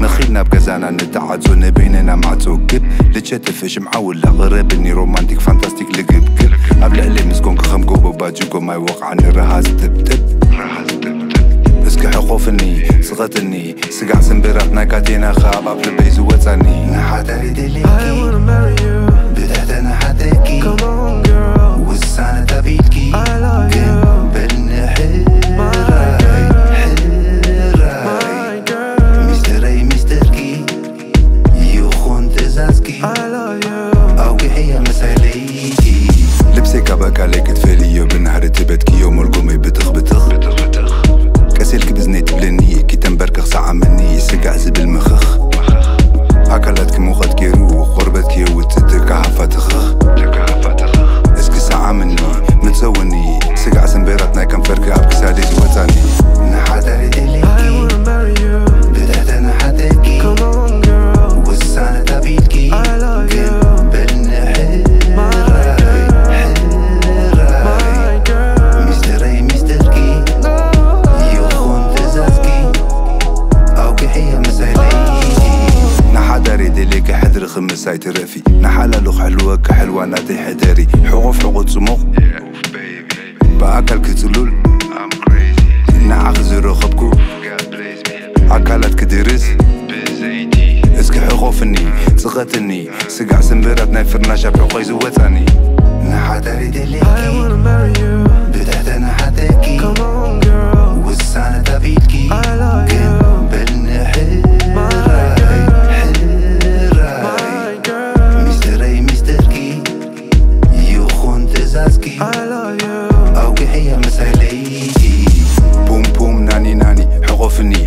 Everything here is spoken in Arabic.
نحنا نتعادزو نبيننا معتو كب لتشتفش معول غربني رومانتيك فانتاستيك لقب كل. قبل اللي مسكون كخم قوبو ما يوقعني رهاز تب تب اسكي حقوفني صغتني. سقع سنبرات ناكاتينا خاب قبل بيزو وطني نحاتري دليكي. I wanna marry you. هي مساليكي. لبسك بك عليك تفالي بنهار تبتكي يوم القومي بتخ بتخ كاسلك هاي ترافي نحلالوخ حلوة كحلواناتي حداري. حقوف حقوق سموخ. بأكل كتلول. نعخزرو خبكو. عكالات كديرس اسكي حقوفني صغتني. سقع سنبرات نايفرنا شاب حقوي زوتاني نحضري زازكي أوجهية مساليكي بوم بوم ناني ناني حقوفني